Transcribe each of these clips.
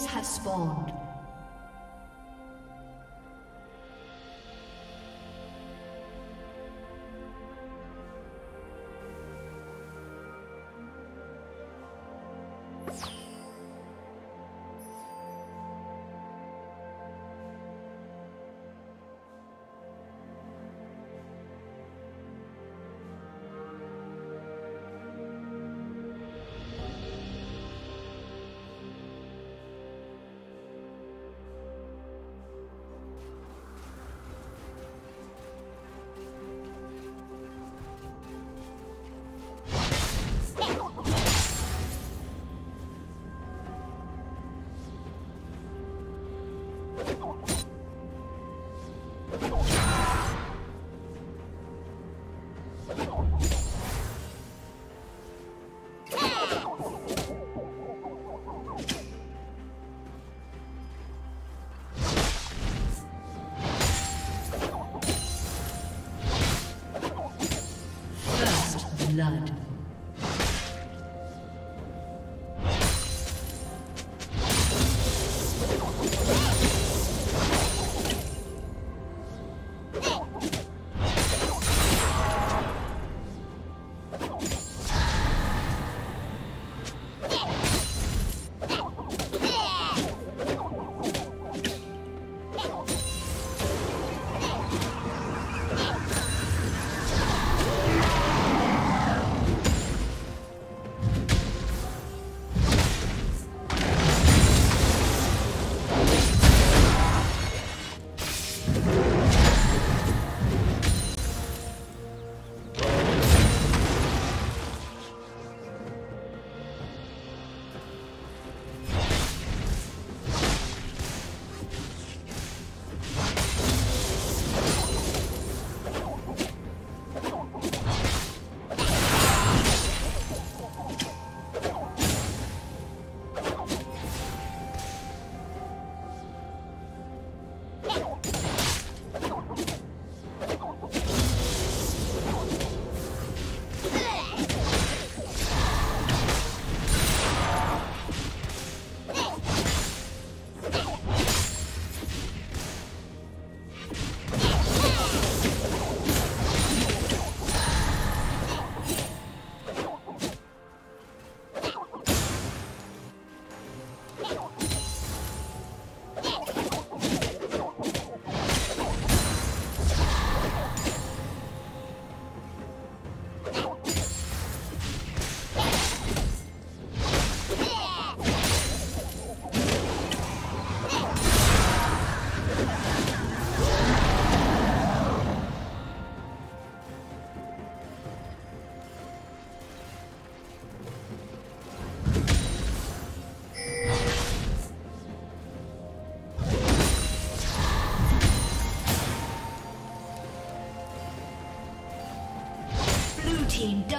Minions have spawned. Blood.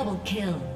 Double kill.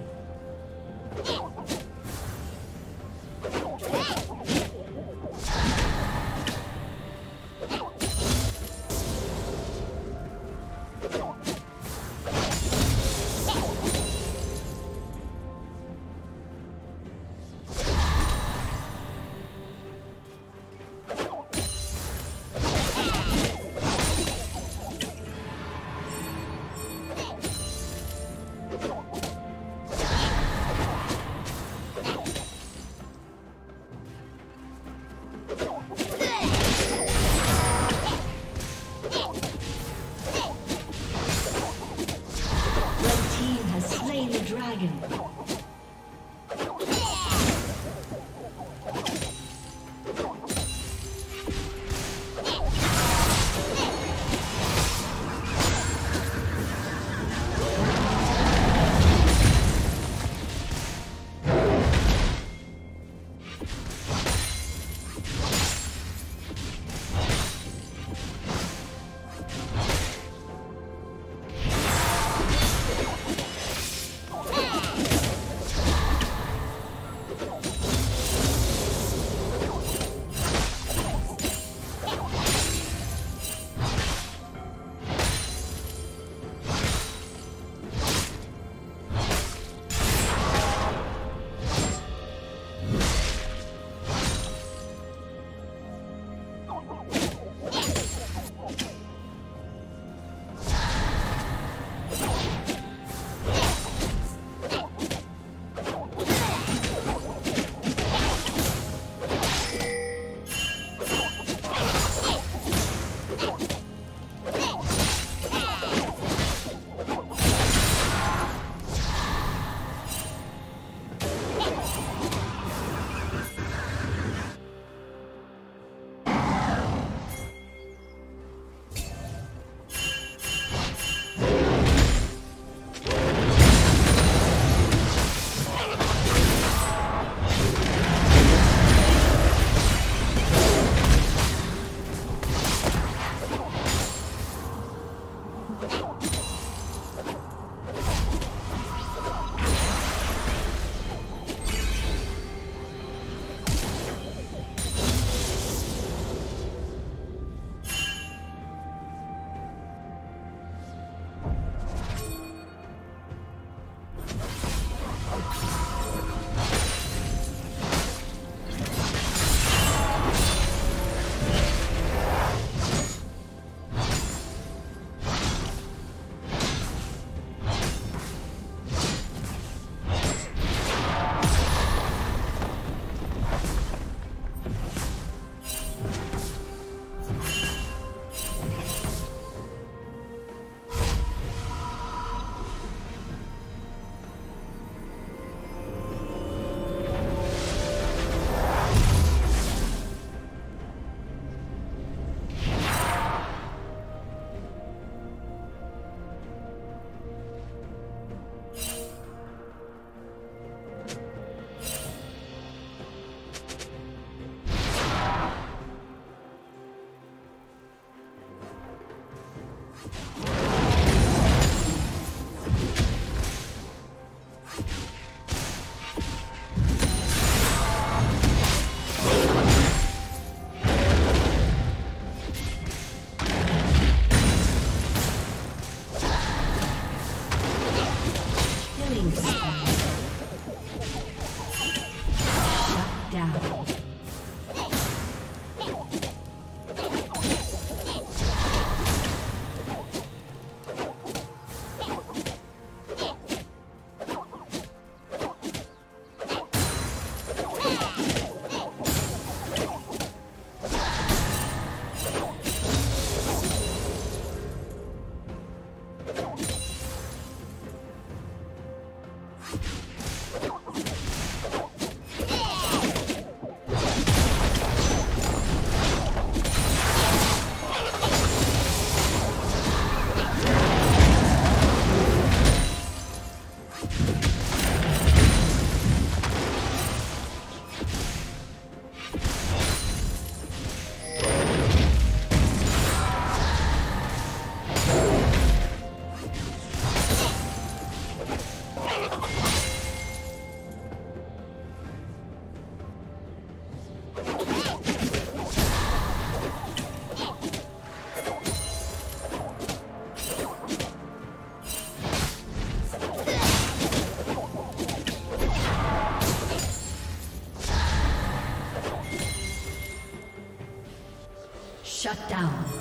Down.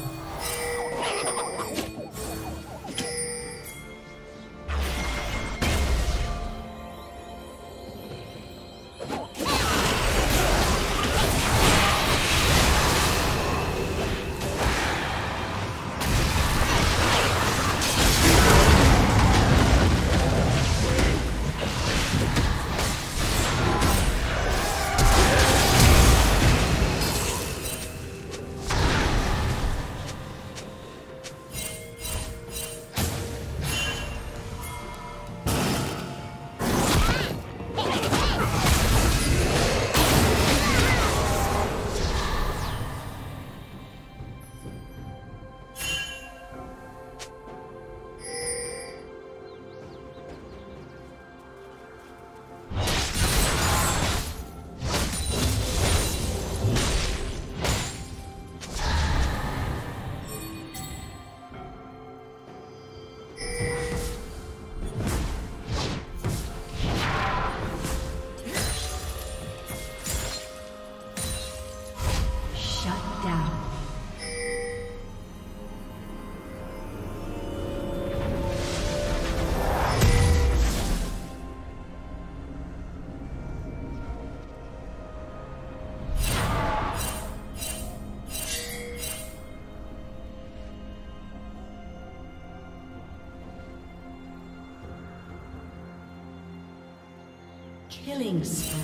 Killing spree.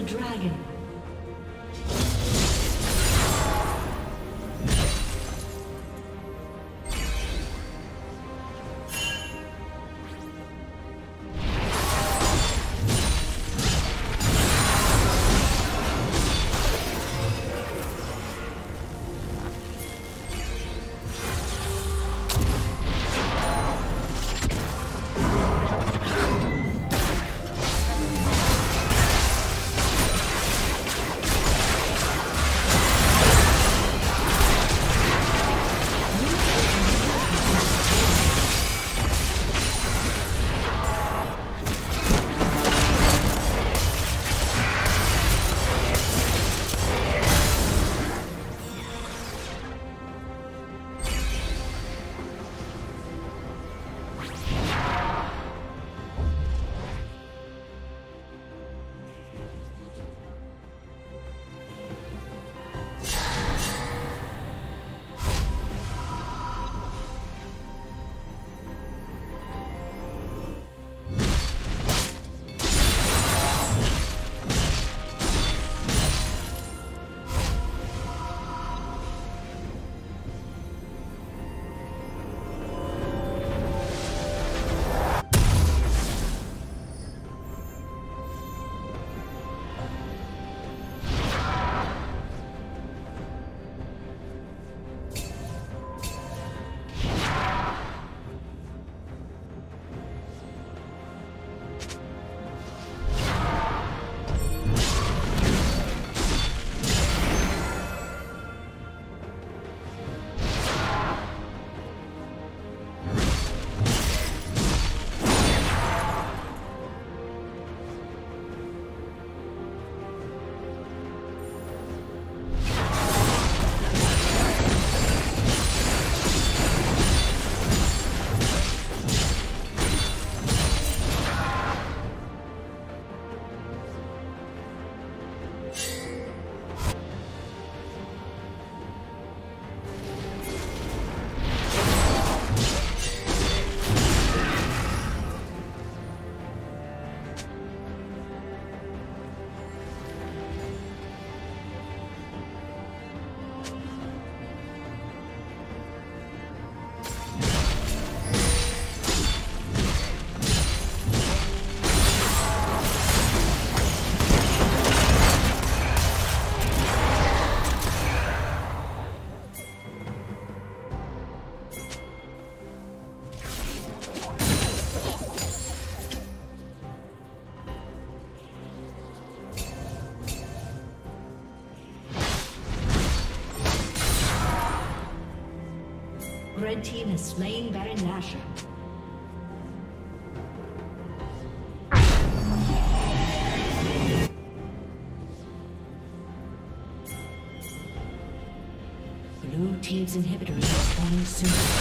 the dragon. Team has slain Baron Nashor. Blue team's inhibitor is respawning soon.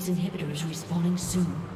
Blue inhibitor is respawning soon.